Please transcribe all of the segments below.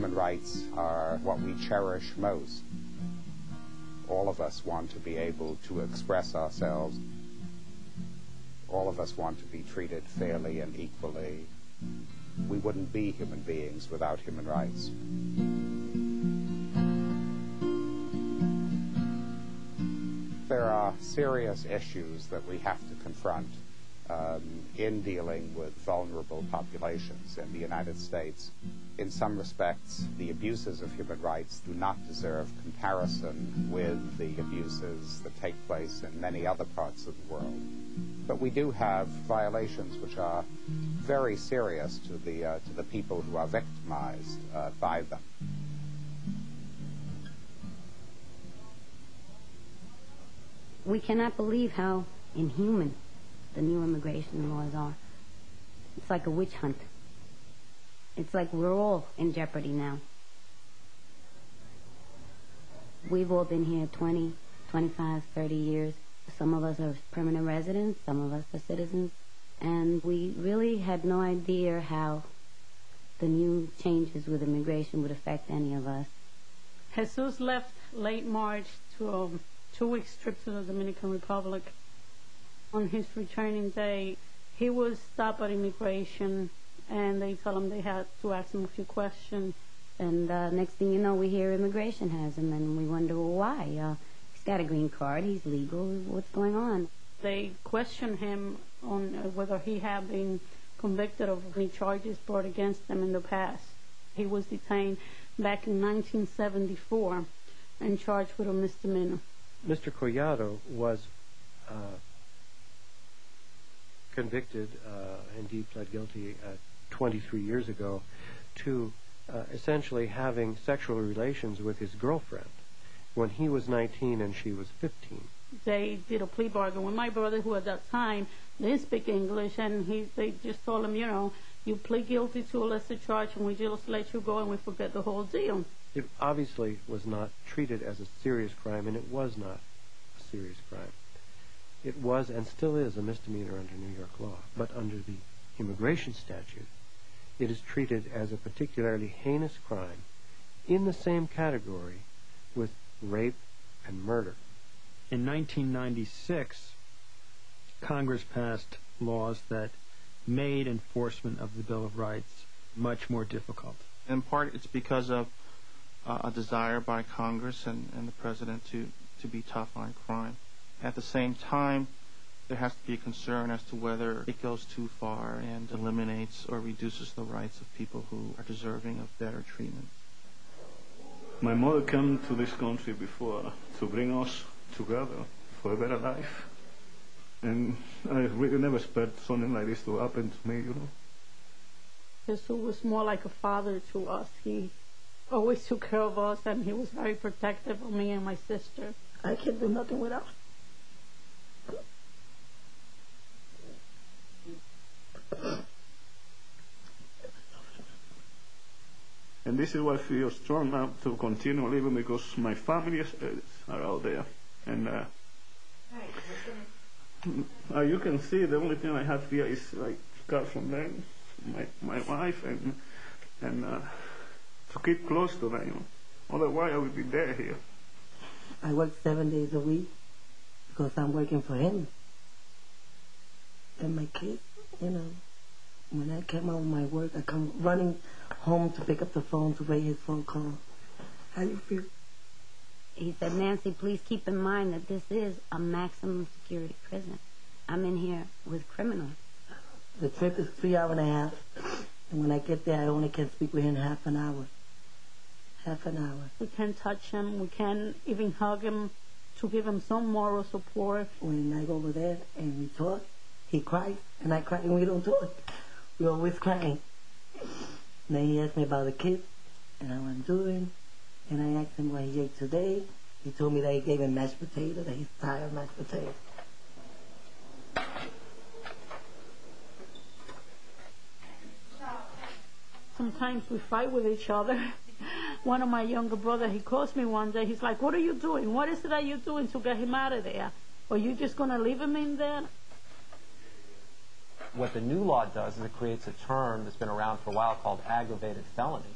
human rights are what we cherish most. All of us want to be able to express ourselves. All of us want to be treated fairly and equally. We wouldn't be human beings without human rights. There are serious issues that we have to confront in dealing with vulnerable populations in the United States. In some respects, the abuses of human rights do not deserve comparison with the abuses that take place in many other parts of the world. But we do have violations which are very serious to the uh, to the people who are victimized uh, by them. We cannot believe how inhuman the new immigration laws are. It's like a witch hunt. It's like we're all in jeopardy now. We've all been here 20, 25, 30 years. Some of us are permanent residents, some of us are citizens, and we really had no idea how the new changes with immigration would affect any of us. Jesus left late March to um, a two-week trip to the Dominican Republic on his returning day, he was stopped at immigration and they told him they had to ask him a few questions. And uh, next thing you know, we hear immigration has him, and we wonder well, why. Uh, he's got a green card, he's legal, what's going on? They questioned him on uh, whether he had been convicted of any charges brought against him in the past. He was detained back in 1974 and charged with a misdemeanor. Mr. Collado was uh, convicted, uh, indeed pled guilty uh, 23 years ago, to uh, essentially having sexual relations with his girlfriend when he was 19 and she was 15. They did a plea bargain with my brother, who at that time didn't speak English, and he they just told him, you know, you plead guilty to a lesser charge, and we just let you go, and we forget the whole deal. It obviously was not treated as a serious crime, and it was not a serious crime. It was and still is a misdemeanor under New York law, but under the immigration statute, it is treated as a particularly heinous crime in the same category with rape and murder. In 1996, Congress passed laws that made enforcement of the Bill of Rights much more difficult. In part, it's because of uh, a desire by Congress and, and the President to, to be tough on crime. At the same time, there has to be a concern as to whether it goes too far and eliminates or reduces the rights of people who are deserving of better treatment. My mother came to this country before to bring us together for a better life. And I really never expect something like this to happen to me, you know. Jesus was more like a father to us. He always took care of us and he was very protective of me and my sister. I can do nothing without him. And this is why I feel strong now to continue living because my family are out there. And uh, uh, you can see the only thing I have here is like car from them, my my wife, and and uh, to keep close to them. Otherwise, I would be dead here. I work seven days a week because I'm working for him and my kids. You know, when I came out of my work, I come running home to pick up the phone to wait his phone call. How you feel? He said, Nancy, please keep in mind that this is a maximum security prison. I'm in here with criminals. The trip is three hour and a half, and when I get there, I only can speak with him half an hour. Half an hour. We can't touch him. We can't even hug him to give him some moral support. When I go over there and we talk, he cries, and I cry, and we don't talk. We're always crying. Then he asked me about the kids and how I'm doing. And I asked him what he ate today. He told me that he gave him mashed potato, that he's tired of mashed potato. Sometimes we fight with each other. One of my younger brother, he calls me one day. He's like, "What are you doing? What is it that you're doing to get him out of there? Are you just going to leave him in there?" What the new law does is it creates a term that's been around for a while called aggravated felony.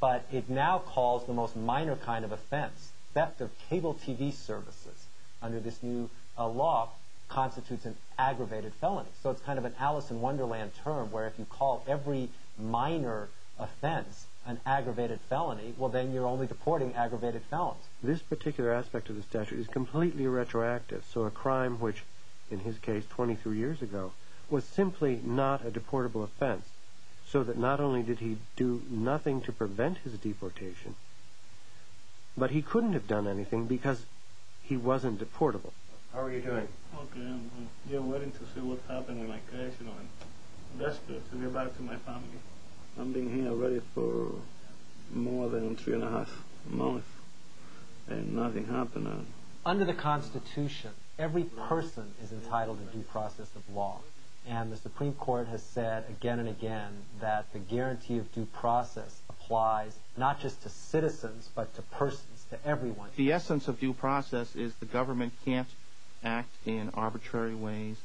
but it now calls the most minor kind of offense, theft of cable TV services under this new uh, law constitutes an aggravated felony. So it's kind of an Alice in Wonderland term where if you call every minor offense an aggravated felony, well, then you're only deporting aggravated felons. This particular aspect of the statute is completely retroactive. So a crime which, in his case, 23 years ago, was simply not a deportable offense, so that not only did he do nothing to prevent his deportation, but he couldn't have done anything because he wasn't deportable. How are you doing? Okay, I'm just waiting to see what happened with my case, you know, and desperate to get back to my family. I've been here already for more than three and a half months, and nothing happened. Under the Constitution, every person is entitled to due process of law. And the Supreme Court has said again and again that the guarantee of due process applies not just to citizens, but to persons, to everyone. The essence of due process is the government can't act in arbitrary ways.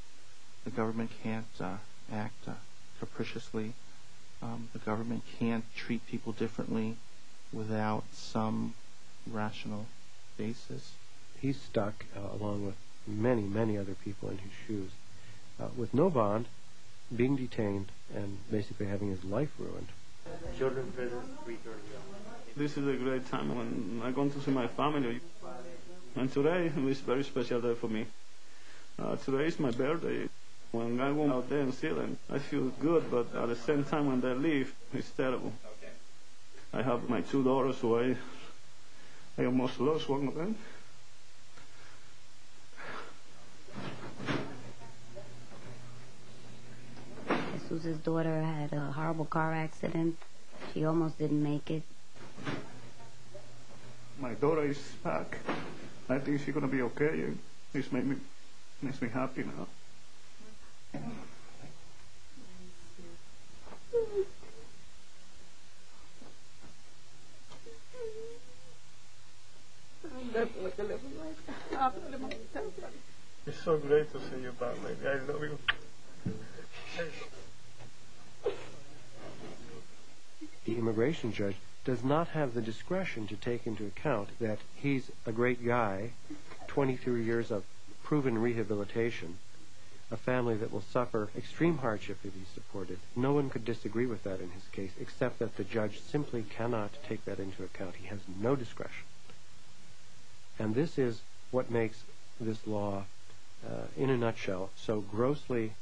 The government can't uh, act uh, capriciously. Um, the government can't treat people differently without some rational basis. He's stuck, uh, along with many, many other people in his shoes, with no bond, being detained, and basically having his life ruined. Children prison, 3.30 this is a great time when I'm going to see my family. And today is a very special day for me. Uh, today is my birthday. When I go out there and see them, I feel good, but at the same time when they leave, it's terrible. I have my two daughters who I, I almost lost one of them. Jesus's daughter had a horrible car accident. She almost didn't make it. My daughter is back. I think she's gonna be okay. This makes me makes me happy now. It's so great to see you back, lady. I love you. Immigration judge does not have the discretion to take into account that he's a great guy, 23 years of proven rehabilitation, a family that will suffer extreme hardship if he's deported. No one could disagree with that in his case, except that the judge simply cannot take that into account. He has no discretion. And this is what makes this law, uh, in a nutshell, so grossly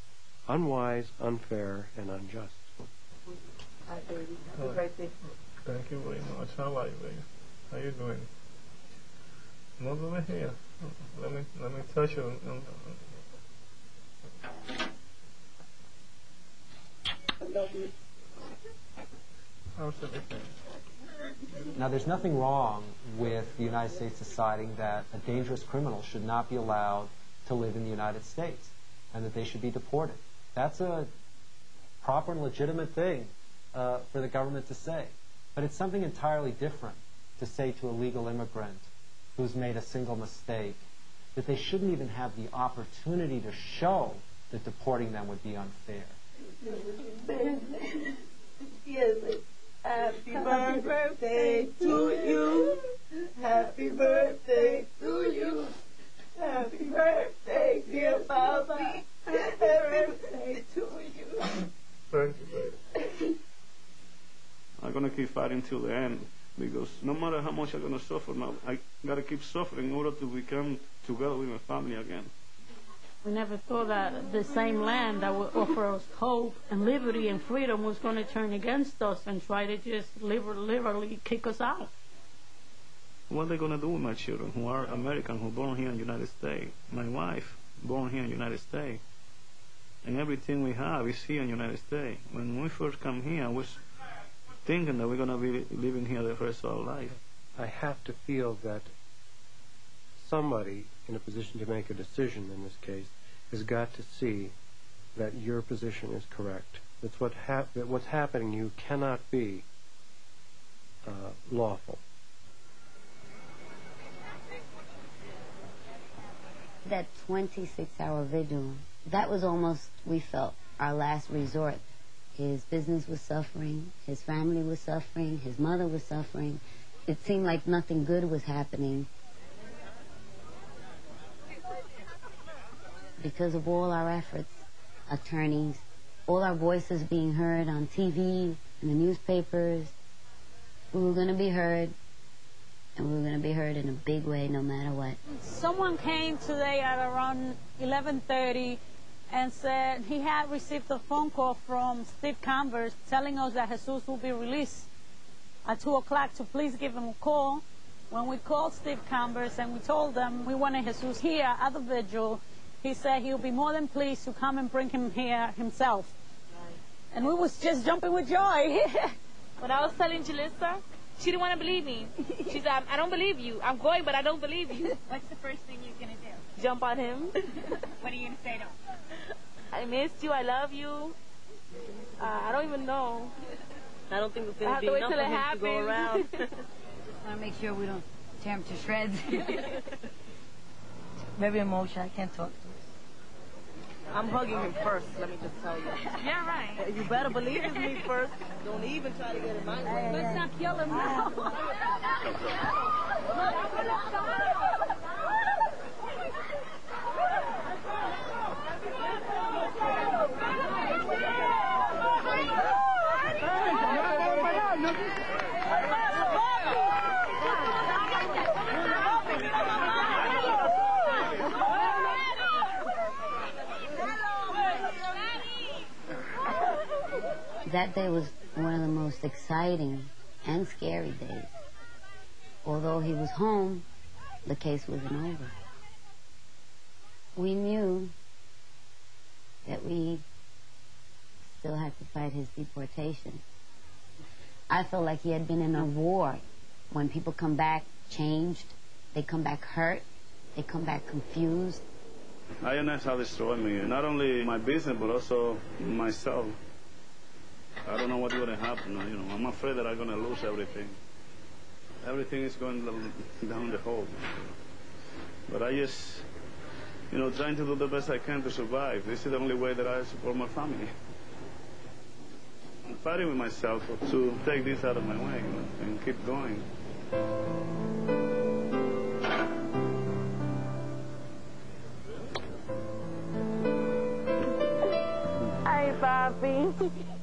unwise, unfair, and unjust. Hi, baby. Happy birthday. Thank you very much. How are you, baby? How you doing? Move over here. Let me let me touch you. Love you. How's everything? Now, there's nothing wrong with the United States deciding that a dangerous criminal should not be allowed to live in the United States and that they should be deported. That's a proper and legitimate thing uh, for the government to say. But it's something entirely different to say to a legal immigrant who's made a single mistake that they shouldn't even have the opportunity to show that deporting them would be unfair. Yes. Happy birthday to you. Happy birthday to you. Happy birthday, dear Papa. Happy birthday to you. Thank you, baby. I'm gonna keep fighting till the end because no matter how much I'm gonna suffer now, I gotta keep suffering in order to become together with my family again. We never thought that the same land that would offer us hope and liberty and freedom was going to turn against us and try to just literally kick us out. What are they gonna do with my children who are American, who born here in the United States? My wife, born here in the United States. And everything we have is here in the United States. When we first come here, I was thinking that we're gonna be living here the rest of our life. I have to feel that somebody in a position to make a decision in this case has got to see that your position is correct. That's what hap- that what's happening to you cannot be uh, lawful. That 26 hour vigil, that was almost, we felt, our last resort. His business was suffering. His family was suffering. His mother was suffering. It seemed like nothing good was happening. Because of all our efforts, attorneys, all our voices being heard on TV, in the newspapers, we were going to be heard, and we were going to be heard in a big way no matter what. Someone came today at around 11:30 and said he had received a phone call from Steve Converse telling us that Jesus will be released at 2 o'clock to please give him a call. When we called Steve Converse and we told them we wanted Jesus here at the vigil, he said he'll be more than pleased to come and bring him here himself. And we was just jumping with joy. When I was telling Jalissa, she didn't want to believe me. She said, I don't believe you. I'm going, but I don't believe you. What's the first thing you're going to do? Jump on him. What are you going to say to him? I missed you. I love you. Uh, I don't even know. I don't think it's I going have to to be wait enough till for it him to go around. Just want to make sure we don't tear him to shreds. Very emotional. I can't talk to him. I'm hugging him first, let me just tell you. yeah, right. You better believe it's me first. Don't even try to get in my way. Let's not kill him now. That day was one of the most exciting and scary days. Although he was home, the case wasn't over. We knew that we still had to fight his deportation. I felt like he had been in a war. When people come back changed, they come back hurt, they come back confused. INS has destroyed me, not only my business, but also myself. I don't know what's going to happen. You know, I'm afraid that I'm going to lose everything. Everything is going down the hole. But I just, you know, trying to do the best I can to survive. This is the only way that I support my family. I'm fighting with myself to take this out of my way and keep going. Hi, Papi.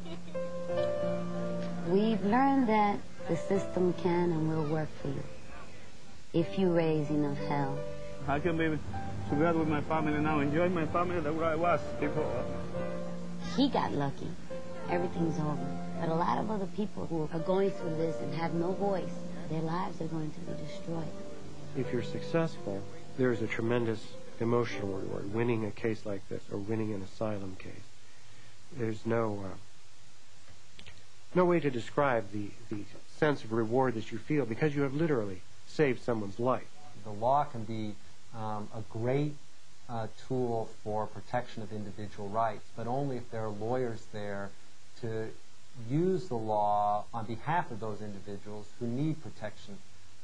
We've learned that the system can and will work for you if you raise enough hell. I can be together with my family and now, enjoy my family the way I was before. He got lucky. Everything's over. But a lot of other people who are going through this and have no voice, their lives are going to be destroyed. If you're successful, there is a tremendous emotional reward. Winning a case like this or winning an asylum case. There's no uh, no way to describe the, the sense of reward that you feel because you have literally saved someone's life. The law can be um, a great uh, tool for protection of individual rights, but only if there are lawyers there to use the law on behalf of those individuals who need protection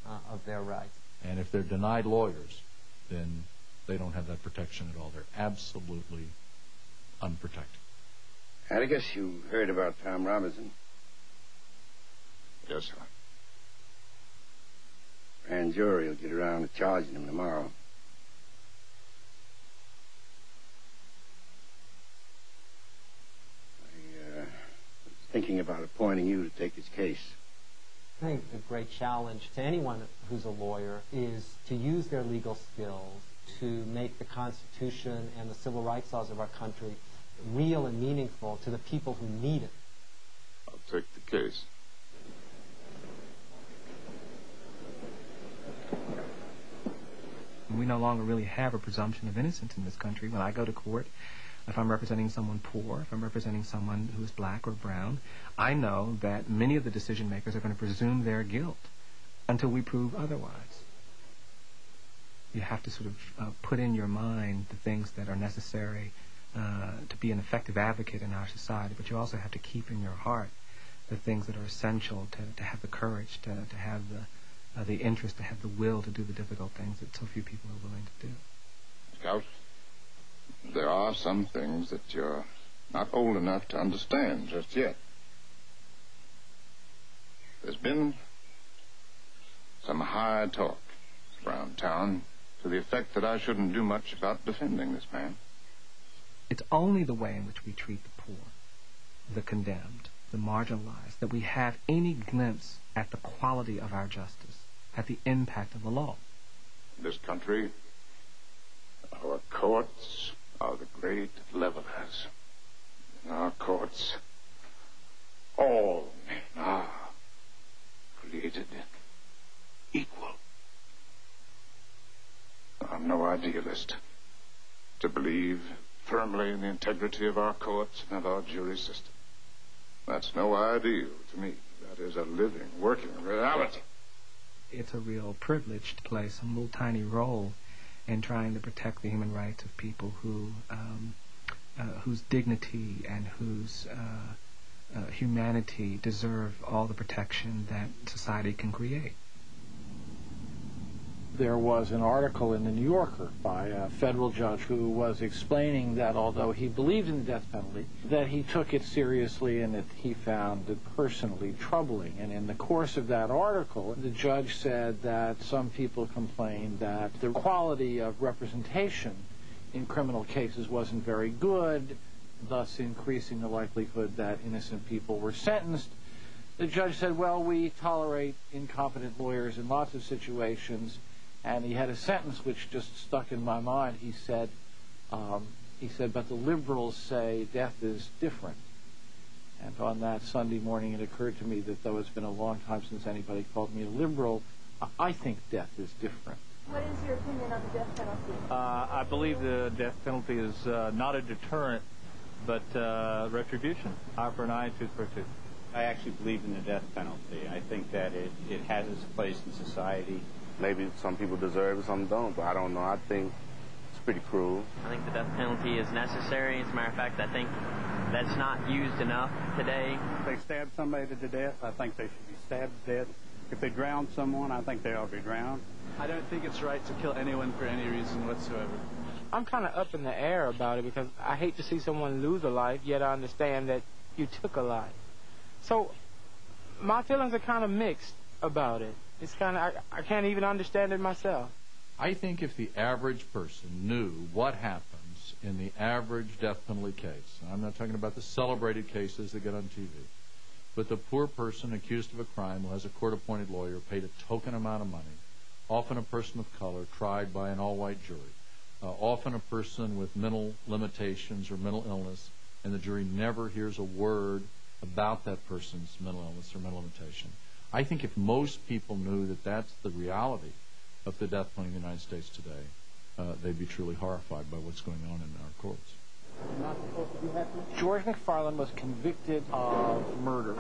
uh, of their rights. And if they're denied lawyers, then they don't have that protection at all. They're absolutely unprotected. I guess you heard about Tom Robinson. Yes, sir. Grand jury will get around to charging him tomorrow. I uh, was thinking about appointing you to take his case. I think the great challenge to anyone who's a lawyer is to use their legal skills to make the Constitution and the civil rights laws of our country real and meaningful to the people who need it. I'll take the case. We no longer really have a presumption of innocence in this country. When I go to court, if I'm representing someone poor, if I'm representing someone who is black or brown, I know that many of the decision makers are going to presume their guilt until we prove otherwise. You have to sort of uh, put in your mind the things that are necessary uh, to be an effective advocate in our society, but you also have to keep in your heart the things that are essential to, to have the courage, to, to have the, uh, the interest, to have the will to do the difficult things that so few people are willing to do. Scout, there are some things that you're not old enough to understand just yet. There's been some high talk around town to the effect that I shouldn't do much about defending this man. It's only the way in which we treat the poor, the condemned, the marginalized, that we have any glimpse at the quality of our justice, at the impact of the law. This country, our courts are the great levelers. In our courts, all men are created equal. I'm no idealist to believe firmly in the integrity of our courts and of our jury system. That's no ideal to me. That is a living, working reality. It's a real privilege to play some little tiny role in trying to protect the human rights of people who, um, uh, whose dignity and whose uh, uh, humanity deserve all the protection that society can create there was an article in the New Yorker by a federal judge who was explaining that although he believed in the death penalty, that he took it seriously and that he found it personally troubling. And in the course of that article, the judge said that some people complained that the quality of representation in criminal cases wasn't very good, thus increasing the likelihood that innocent people were sentenced. The judge said, well, we tolerate incompetent lawyers in lots of situations and he had a sentence which just stuck in my mind. He said, um, he said, but the liberals say death is different. And on that Sunday morning, it occurred to me that though it's been a long time since anybody called me a liberal, I think death is different. What is your opinion on the death penalty? Uh, I believe the death penalty is uh, not a deterrent, but uh, retribution. Eye for an eye, tooth for a tooth. I actually believe in the death penalty. I think that it, it has its place in society. Maybe some people deserve it, some don't, but I don't know. I think it's pretty cruel. I think the death penalty is necessary. As a matter of fact, I think that's not used enough today. If they stab somebody to death, I think they should be stabbed to death. If they drown someone, I think they ought to be drowned. I don't think it's right to kill anyone for any reason whatsoever. I'm kind of up in the air about it because I hate to see someone lose a life, yet I understand that you took a life. So my feelings are kind of mixed about it. It's kind of, I, I can't even understand it myself. I think if the average person knew what happens in the average death penalty case, I'm not talking about the celebrated cases that get on TV, but the poor person accused of a crime who has a court-appointed lawyer paid a token amount of money, often a person of color tried by an all-white jury, uh, often a person with mental limitations or mental illness, and the jury never hears a word about that person's mental illness or mental limitation. I think if most people knew that that's the reality of the death penalty in the United States today, uh, they'd be truly horrified by what's going on in our courts. George McFarland was convicted of murder.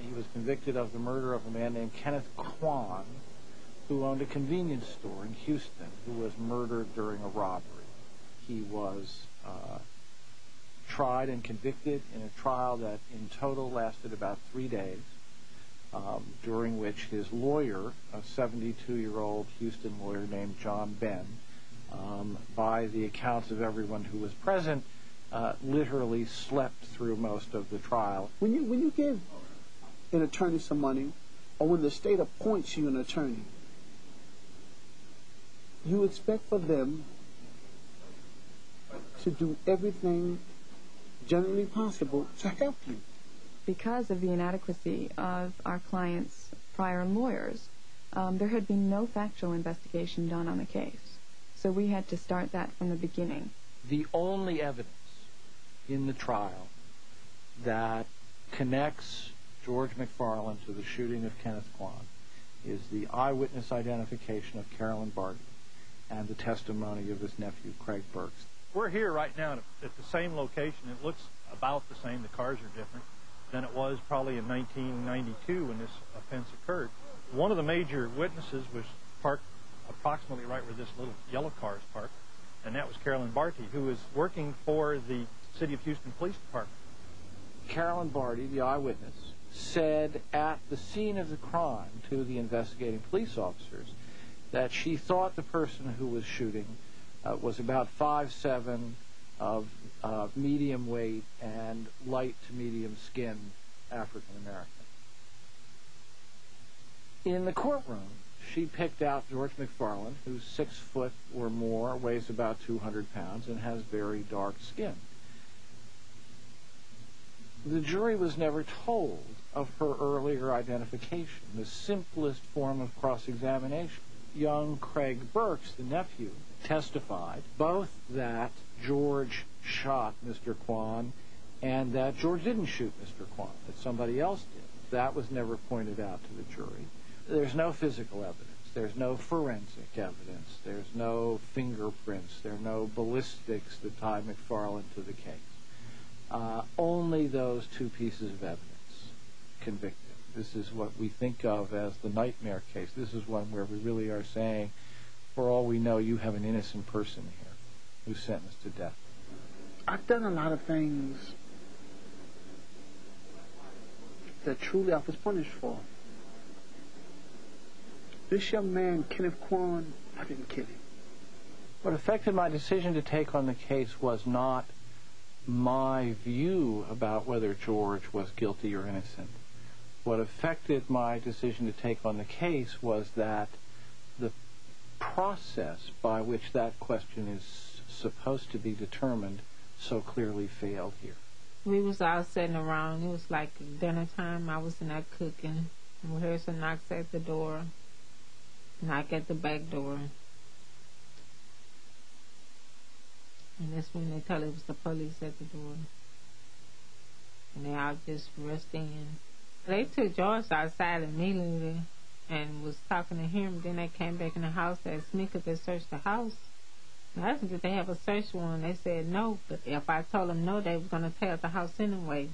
He was convicted of the murder of a man named Kenneth Kwan, who owned a convenience store in Houston, who was murdered during a robbery. He was uh, tried and convicted in a trial that in total lasted about three days during which his lawyer, a 72-year-old Houston lawyer named John Benn, um, by the accounts of everyone who was present, uh, literally slept through most of the trial. When you when you give an attorney some money, or when the state appoints you an attorney, you expect for them to do everything generally possible to help you because of the inadequacy of our client's prior lawyers, um, there had been no factual investigation done on the case. So we had to start that from the beginning. The only evidence in the trial that connects George McFarland to the shooting of Kenneth Kwan is the eyewitness identification of Carolyn Barty and the testimony of his nephew, Craig Burks. We're here right now at the same location. It looks about the same. The cars are different than it was probably in 1992 when this offense occurred. One of the major witnesses was parked approximately right where this little yellow car is parked, and that was Carolyn Barty, who was working for the City of Houston Police Department. Carolyn Barty, the eyewitness, said at the scene of the crime to the investigating police officers that she thought the person who was shooting uh, was about five seven, of Uh, medium weight and light to medium skinned African American. In the courtroom, she picked out George McFarland, who's six foot or more, weighs about 200 pounds, and has very dark skin. The jury was never told of her earlier identification, the simplest form of cross-examination. Young Craig Burks, the nephew, testified both that George shot Mr. Kwan and that George didn't shoot Mr. Kwan, that somebody else did. That was never pointed out to the jury. There's no physical evidence. There's no forensic evidence. There's no fingerprints. There are no ballistics that tie McFarland to the case. Uh, only those two pieces of evidence convicted. This is what we think of as the nightmare case. This is one where we really are saying, for all we know, you have an innocent person here who's sentenced to death. I've done a lot of things that truly I was punished for. This young man, Kenneth Kwan, I didn't kill him. What affected my decision to take on the case was not my view about whether George was guilty or innocent. What affected my decision to take on the case was that the process by which that question is supposed to be determined so clearly failed here. We was all sitting around. It was like dinner time. I was in there cooking. Harrison knocks at the door. Knock at the back door. And that's when they tell it was the police at the door. And they all just rushed in. They took George outside immediately and was talking to him. Then they came back in the house asked me could they search the house. I asked them they have a search warrant. They said no. But if I told them no, they were going to tear the house anyway.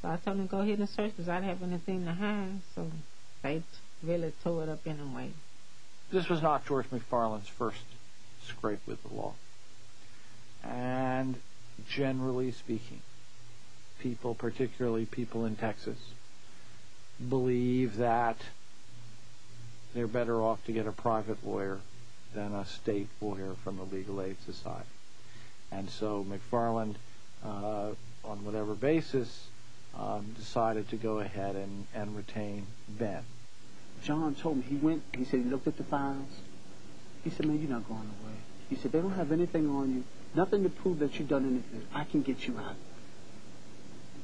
So I told them go ahead and search because I didn't have anything to hide. So they really tore it up anyway. This was not George McFarland's first scrape with the law. And generally speaking, people, particularly people in Texas, believe that they're better off to get a private lawyer than a state lawyer from the Legal Aid Society. And so McFarland, uh, on whatever basis, um, decided to go ahead and retain Benn. John told me, he went, he said he looked at the files. He said, man, you're not going away. He said, they don't have anything on you, nothing to prove that you've done anything. I can get you out.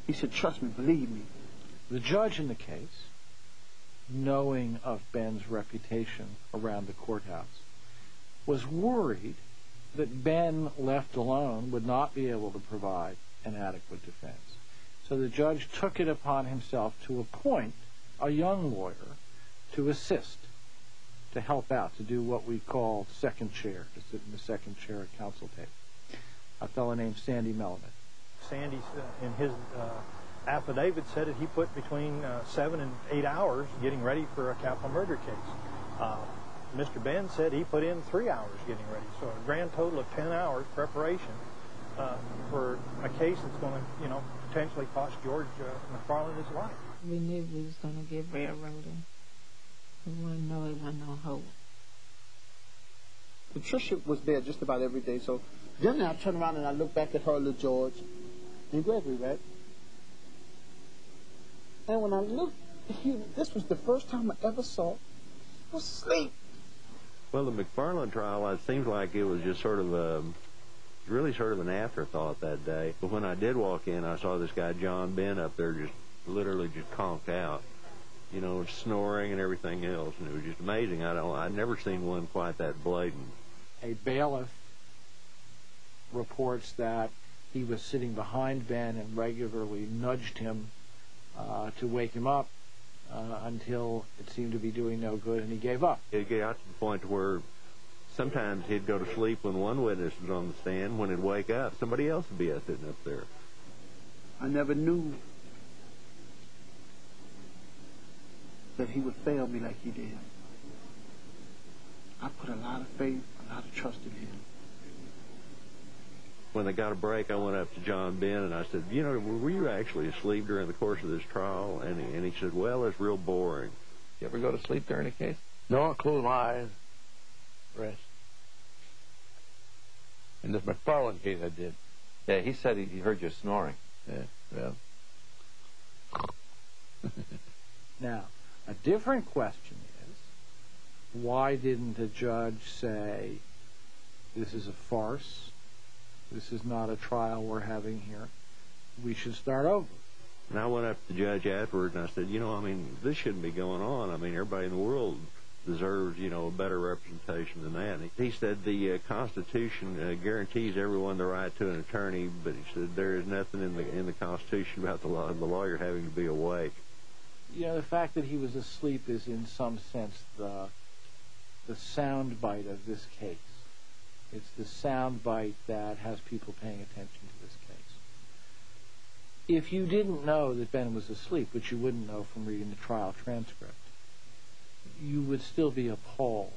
He said, trust me, believe me. The judge in the case, knowing of Benn's reputation around the courthouse, was worried that Benn, left alone, would not be able to provide an adequate defense. So the judge took it upon himself to appoint a young lawyer to assist, to help out, to do what we call second chair, to sit in the second chair at counsel table. A fellow named Sandy Melamed. Sandy, uh, in his uh, affidavit, said that he put between uh, seven and eight hours getting ready for a capital murder case. Mr. Benn said he put in three hours getting ready. So a grand total of ten hours preparation uh, for a case that's going to you know, potentially cost George uh, McFarland his life. We knew we was going to get railroaded. We didn't know it wasn't no hope. Patricia was there just about every day. So then I turn around and I look back at her, little George, and Gregory, right? And when I looked, this was the first time I ever saw was asleep. Well, the McFarland trial, it seems like it was just sort of a, really sort of an afterthought that day. But when I did walk in, I saw this guy, John Benn, up there just literally just conked out, you know, snoring and everything else. And it was just amazing. I don't, I'd never seen one quite that blatant. A bailiff reports that he was sitting behind Benn and regularly nudged him uh, to wake him up Uh, until it seemed to be doing no good and he gave up. It got to the point where sometimes he'd go to sleep when one witness was on the stand. When he'd wake up, somebody else would be sitting up there. I never knew that he would fail me like he did. I put a lot of faith, a lot of trust in him. When they got a break, I went up to John Benn and I said, you know, were you actually asleep during the course of this trial? And he, and he said, well, it's real boring. You ever go to sleep during a case? No, I close my eyes, rest. In this McFarland case, I did. Yeah, he said he, he heard you snoring. Yeah, well. Now, a different question is, why didn't the judge say, this is a farce, this is not a trial we're having here, we should start over? And I went up to the judge afterward and I said, you know, I mean, this shouldn't be going on. I mean, everybody in the world deserves, you know, a better representation than that. And he said the uh, Constitution uh, guarantees everyone the right to an attorney, but he said there is nothing in the in the Constitution about the law, the lawyer having to be awake. You know, the fact that he was asleep is in some sense the the sound bite of this case. It's the sound bite that has people paying attention to this case. If you didn't know that Benn was asleep, which you wouldn't know from reading the trial transcript, you would still be appalled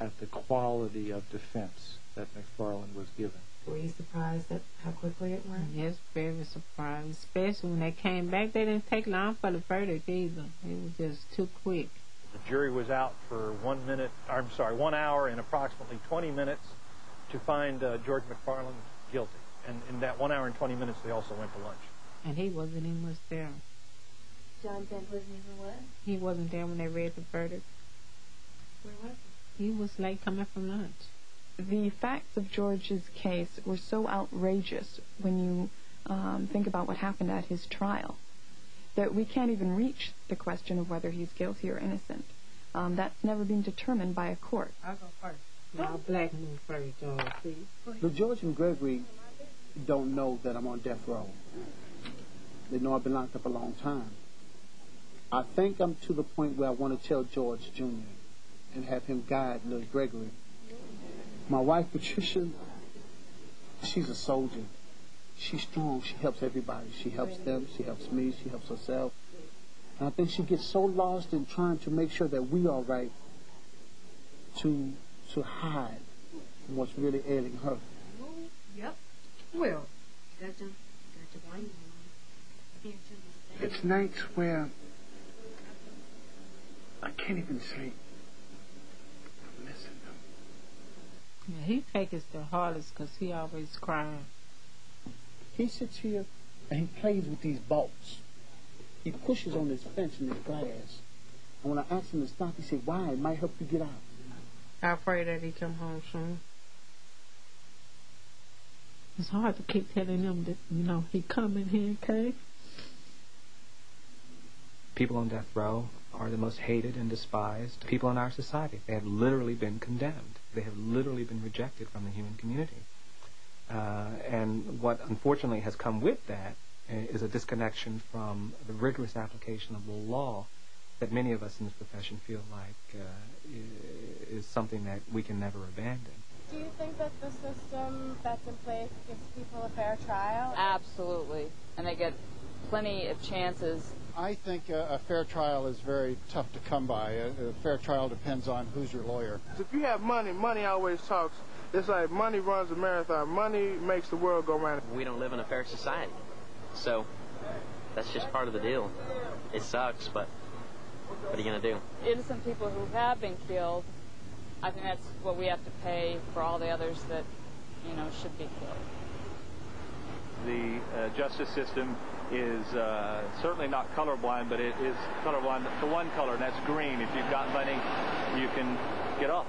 at the quality of defense that McFarland was given. Were you surprised at how quickly it went? Yes, very surprised. Especially when they came back, they didn't take long for the verdict either. It was just too quick. The jury was out for one minute, I'm sorry, one hour and approximately 20 minutes to find uh, George McFarland guilty. And in that one hour and 20 minutes, they also went to lunch. And he wasn't even there. John Dent wasn't even what? He wasn't there when they read the verdict. Where was he? He was late coming from lunch. The facts of George's case were so outrageous when you um, think about what happened at his trial that we can't even reach the question of whether he's guilty or innocent. Um, that's never been determined by a court. I'll go first. Now, oh. black moon first, George, please. But George and Gregory don't know that I'm on death row. They know I've been locked up a long time. I think I'm to the point where I want to tell George Jr. and have him guide little Gregory. My wife, Patricia, she's a soldier. She's strong. She helps everybody. She helps them. She helps me. She helps herself. And I think she gets so lost in trying to make sure that we are right to to hide what's really ailing her. Yep. Well, gotcha. Gotcha. Blame It's nights where I can't even sleep. Listen. Yeah, he take it the hardest because he always crying. He sits here and he plays with these bolts. He pushes on this fence and this glass. And when I ask him to stop, he said, why? It might help you get out. I pray that he come home soon. It's hard to keep telling him that, you know, he coming here, okay? People on death row are the most hated and despised people in our society. They have literally been condemned. They have literally been rejected from the human community. Uh, and what unfortunately has come with that is a disconnection from the rigorous application of the law that many of us in this profession feel like uh, is something that we can never abandon. Do you think that the system that's in place gives people a fair trial? Absolutely. And they get plenty of chances. I think a, a fair trial is very tough to come by. A, a fair trial depends on who's your lawyer. If you have money, money always talks. It's like money runs a marathon. Money makes the world go round. We don't live in a fair society. So that's just part of the deal. It sucks, but what are you going to do? Innocent people who have been killed, I think that's what we have to pay for all the others that, you know, should be killed. The uh, justice system is uh, certainly not colorblind, but it is colorblind to one color, and that's green. If you've got money, you can get off.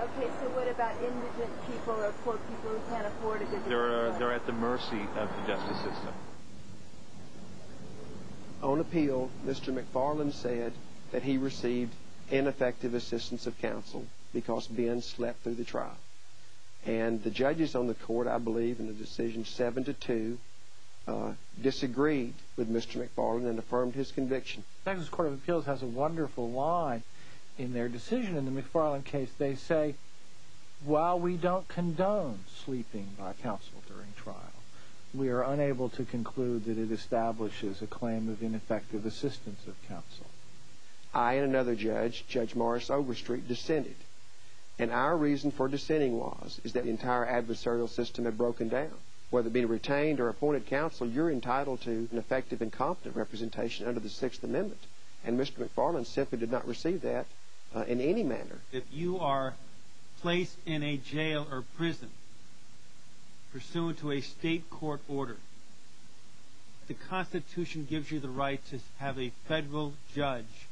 Okay, so what about indigent people or poor people who can't afford a good They're, uh, they're at the mercy of the justice system. On appeal, Mr. McFarland said that he received ineffective assistance of counsel because Benn slept through the trial. And the judges on the court, I believe, in the decision 7 to 2, uh, disagreed with Mr. McFarland and affirmed his conviction. The Texas Court of Appeals has a wonderful line in their decision in the McFarland case. They say, while we don't condone sleeping by counsel during trial, we are unable to conclude that it establishes a claim of ineffective assistance of counsel. I and another judge, Judge Morris Overstreet, dissented. And our reason for dissenting was is that the entire adversarial system had broken down. Whether being retained or appointed counsel, you're entitled to an effective and competent representation under the Sixth Amendment. And Mr. McFarland simply did not receive that uh, in any manner. If you are placed in a jail or prison pursuant to a state court order. The Constitution gives you the right to have a federal judge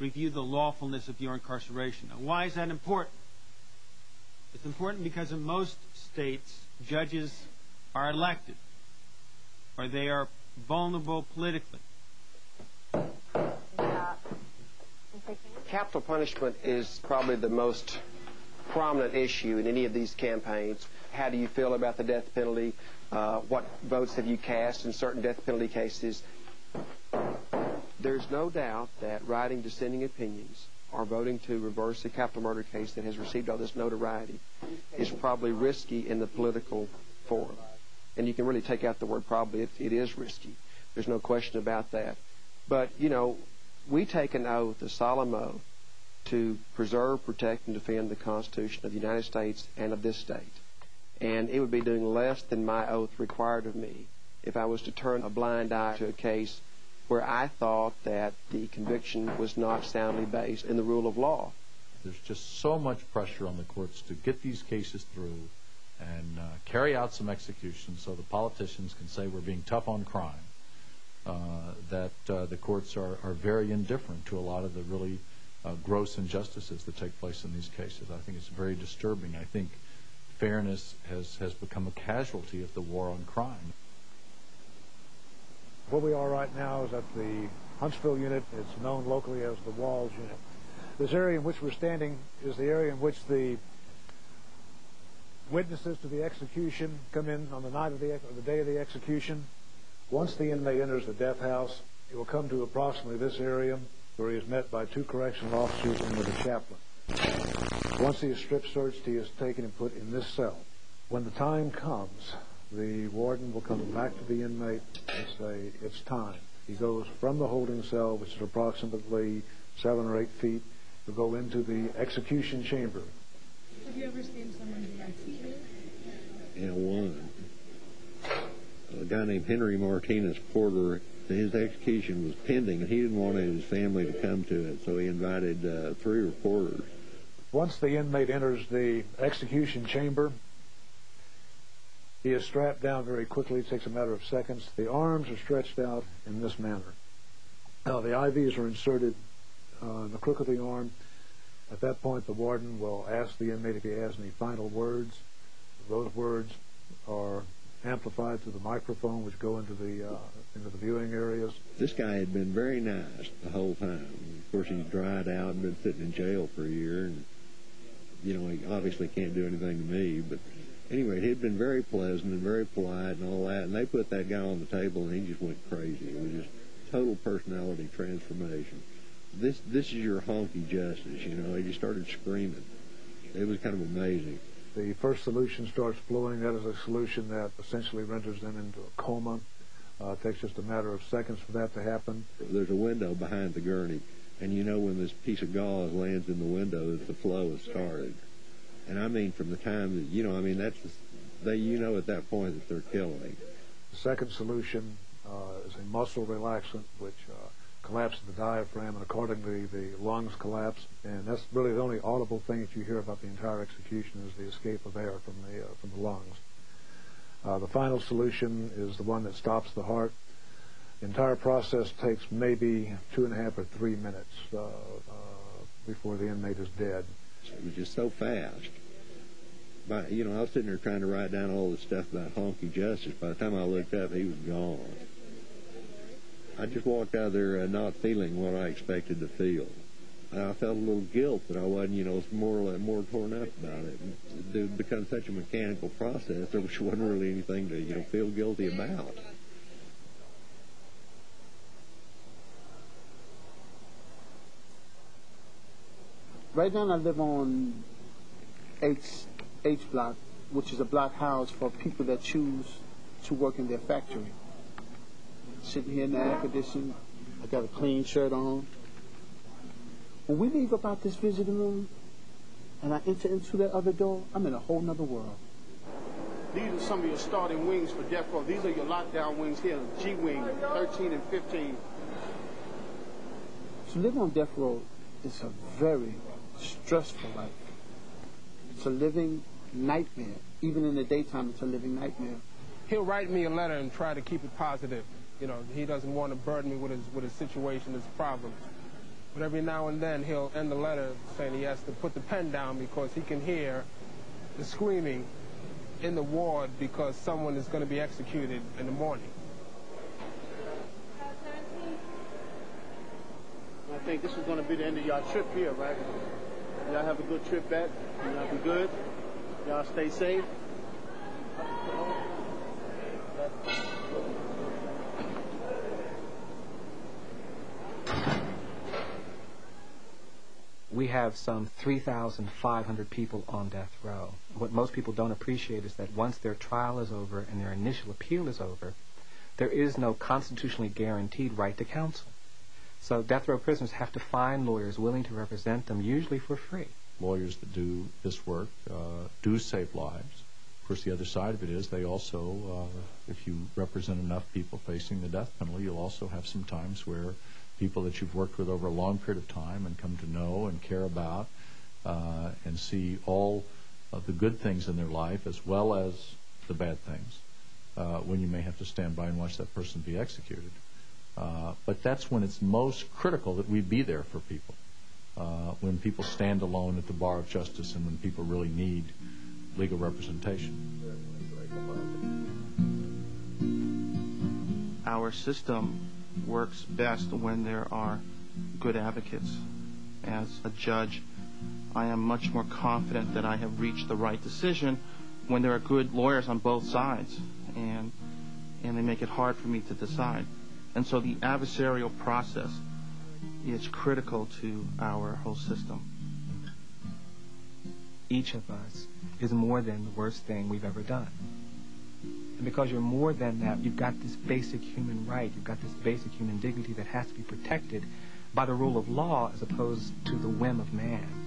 review the lawfulness of your incarceration. Now, why is that important? It's important because in most states, judges are elected or they are vulnerable politically. Capital punishment is probably the most prominent issue in any of these campaigns. How do you feel about the death penalty? Uh, what votes have you cast in certain death penalty cases? There's no doubt that writing dissenting opinions or voting to reverse a capital murder case that has received all this notoriety is probably risky in the political forum. And you can really take out the word probably. It, it is risky. There's no question about that. But, you know, we take an oath, a solemn oath, to preserve, protect, and defend the Constitution of the United States and of this state. And it would be doing less than my oath required of me if I was to turn a blind eye to a case where I thought that the conviction was not soundly based in the rule of law. There's just so much pressure on the courts to get these cases through and uh, carry out some executions so the politicians can say we're being tough on crime. Uh, that uh, the courts are, very indifferent to a lot of the really gross injustices that take place in these cases. I think it's very disturbing. I think fairness has, has become a casualty of the war on crime. Where we are right now is at the Huntsville unit. It's known locally as the Walls unit. This area in which we're standing is the area in which the witnesses to the execution come in on the night of the, the day of the execution. Once the inmate enters the death house, he will come to approximately this area where he is met by two correctional officers and with a chaplain. Once he is strip searched, he is taken and put in this cell. When the time comes, the warden will come back to the inmate and say, it's time. He goes from the holding cell, which is approximately seven or eight feet, to go into the execution chamber. Have you ever seen someone be executed? Yeah, one. A guy named Henry Martinez Porter, his execution was pending, and he didn't want his family to come to it, so he invited uh, three reporters. Once the inmate enters the execution chamber, he is strapped down very quickly. It takes a matter of seconds. The arms are stretched out in this manner. Now, the IVs are inserted uh, in the crook of the arm. At that point, the warden will ask the inmate if he has any final words. Those words are amplified through the microphone, which go into the uh, into the viewing areas. This guy had been very nice the whole time. Of course, he's dried out and been sitting in jail for a year, and you know he obviously can't do anything to me. But anyway, he'd been very pleasant and very polite and all that. And they put that guy on the table, and he just went crazy. It was just total personality transformation. This this is your honky justice, you know. He just started screaming. It was kind of amazing. The first solution starts flowing. That is a solution that essentially renders them into a coma. Uh, it takes just a matter of seconds for that to happen. There's a window behind the gurney, and you know when this piece of gauze lands in the window that the flow has started. And I mean from the time that, you know, I mean, that's, they, you know at that point that they're killing. The second solution uh, is a muscle relaxant, which uh, collapses the diaphragm, and accordingly the lungs collapse. And that's really the only audible thing that you hear about the entire execution is the escape of air from the uh, from the lungs. Uh, the final solution is the one that stops the heart. The entire process takes maybe two and a half or three minutes uh, uh, before the inmate is dead. It was just so fast. But, you know, I was sitting there trying to write down all the stuff about honky justice. By the time I looked up, he was gone. I just walked out of there uh, not feeling what I expected to feel. I felt a little guilt that I wasn't, you know, more more torn up about it. It had become such a mechanical process, there wasn't really anything to, you know, feel guilty about. Right now, I live on H H block, which is a block house for people that choose to work in their factory. Sitting here in the air conditioning, I got a clean shirt on. When we leave about this visiting room and I enter into that other door, I'm in a whole nother world. These are some of your starting wings for death row. These are your lockdown wings here, G wing 13 and 15. To live on death row is a very stressful life. It's a living nightmare. Even in the daytime, it's a living nightmare. He'll write me a letter and try to keep it positive. You know, he doesn't want to burden me with his with his situation, his problems. But every now and then he'll end the letter saying he has to put the pen down because he can hear the screaming in the ward because someone is going to be executed in the morning. I think this is going to be the end of y'all trip here, right? Y'all have a good trip back. Y'all be good. Y'all stay safe. We have some 3,500 people on death row. What most people don't appreciate is that once their trial is over and their initial appeal is over, there is no constitutionally guaranteed right to counsel. So death row prisoners have to find lawyers willing to represent them, usually for free. Lawyers that do this work uh, do save lives. Of course, the other side of it is they also, uh, if you represent enough people facing the death penalty, you'll also have some times where people that you've worked with over a long period of time and come to know and care about uh, and see all of the good things in their life as well as the bad things when you may have to stand by and watch that person be executed. Uh, but that's when it's most critical that we be there for people. Uh, when people stand alone at the bar of justice and when people really need legal representation. Our system works best when there are good advocates. As a judge, I am much more confident that I have reached the right decision when there are good lawyers on both sides and and they make it hard for me to decide. And so the adversarial process is critical to our whole system. Each of us is more than the worst thing we've ever done. And because you're more than that, you've got this basic human right, you've got this basic human dignity that has to be protected by the rule of law as opposed to the whim of man.